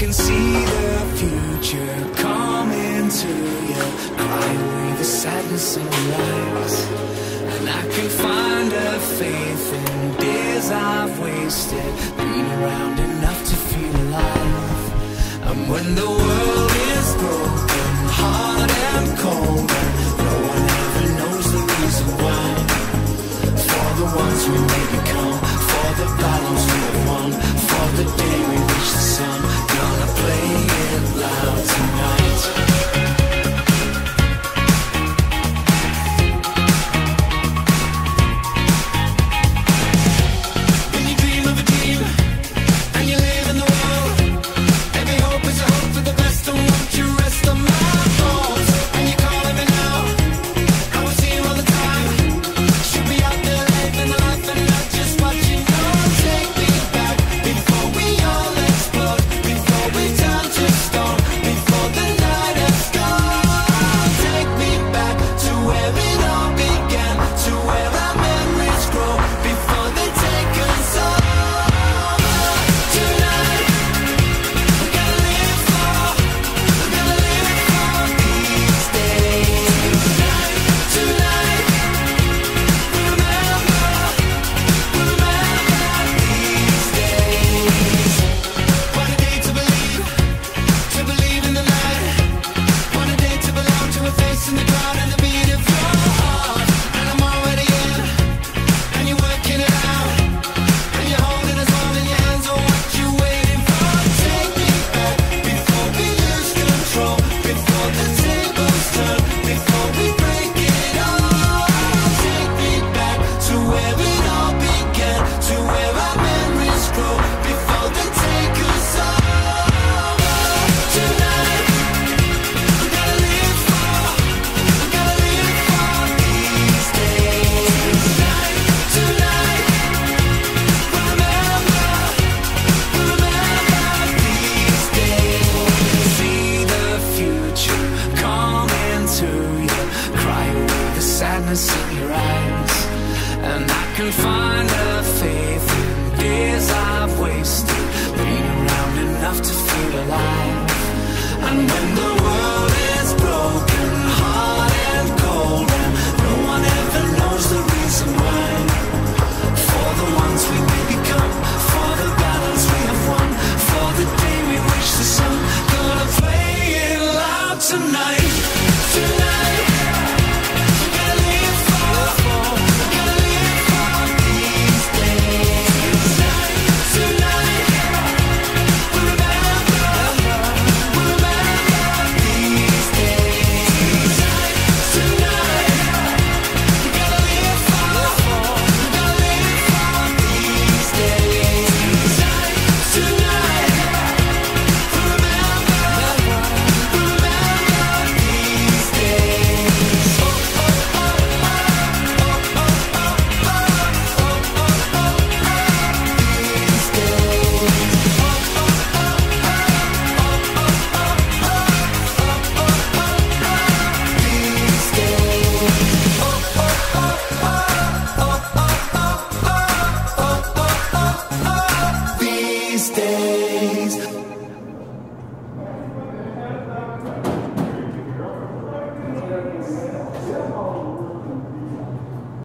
can see the future coming to you. Cry away the sadness and lies. And I can find a faith in days I've wasted. Been around enough to feel alive. And when the world can find a faith in days I've wasted, Been around enough to feel alive. And when the